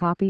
copy